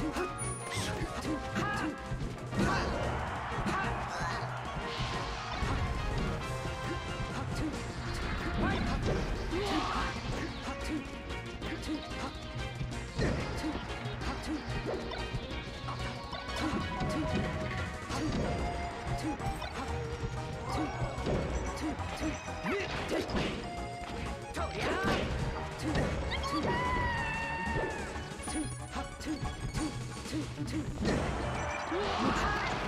Yeah! Two, two, two, two.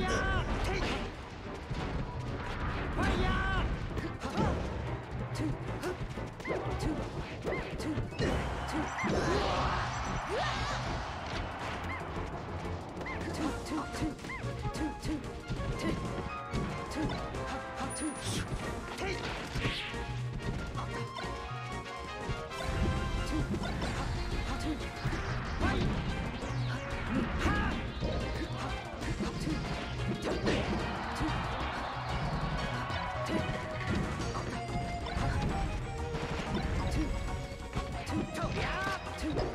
Yeah. to